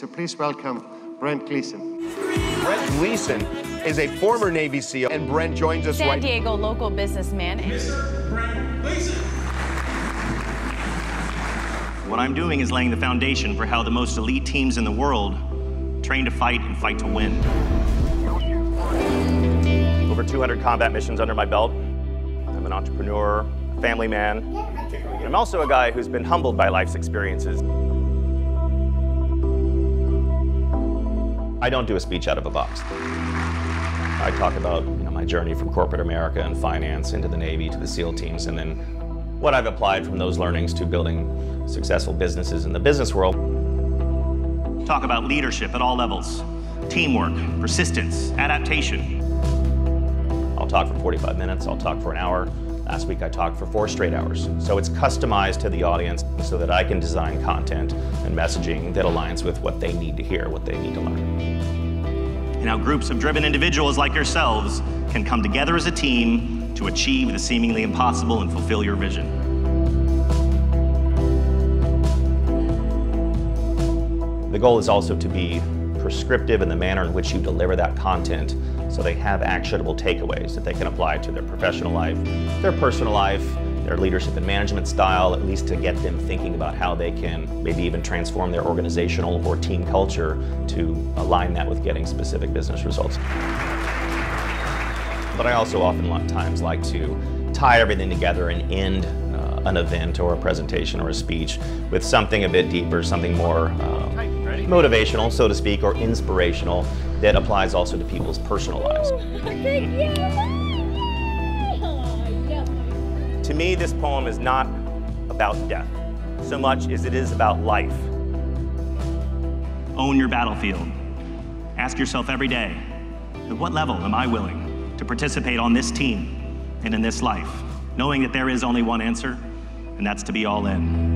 So please welcome Brent Gleeson. Brent Gleeson is a former Navy SEAL, and Brent joins us San right Diego local businessman. Mr. Brent Gleeson. What I'm doing is laying the foundation for how the most elite teams in the world train to fight and fight to win. Over 200 combat missions under my belt. I'm an entrepreneur, a family man. And I'm also a guy who's been humbled by life's experiences. I don't do a speech out of a box. I talk about you know, my journey from corporate America and finance into the Navy to the SEAL teams, and then what I've applied from those learnings to building successful businesses in the business world. Talk about leadership at all levels, teamwork, persistence, adaptation. I'll talk for 45 minutes, I'll talk for an hour. Last week I talked for four straight hours. So it's customized to the audience so that I can design content and messaging that aligns with what they need to hear, what they need to learn. And how groups of driven individuals like yourselves can come together as a team to achieve the seemingly impossible and fulfill your vision. The goal is also to be prescriptive in the manner in which you deliver that content so they have actionable takeaways that they can apply to their professional life, their personal life, their leadership and management style, at least to get them thinking about how they can maybe even transform their organizational or team culture to align that with getting specific business results. But I also often times like to tie everything together and end uh, an event or a presentation or a speech with something a bit deeper, something more uh, motivational, so to speak, or inspirational that applies also to people's personal lives. To me, this poem is not about death so much as it is about life. Own your battlefield. Ask yourself every day, at what level am I willing to participate on this team and in this life, knowing that there is only one answer, and that's to be all in.